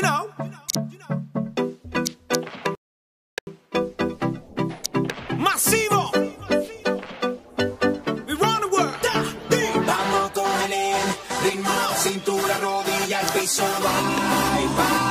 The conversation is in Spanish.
You know. Masivo. We run the world. Vamos con el ritmo, cintura, rodilla, al piso, bye, bye.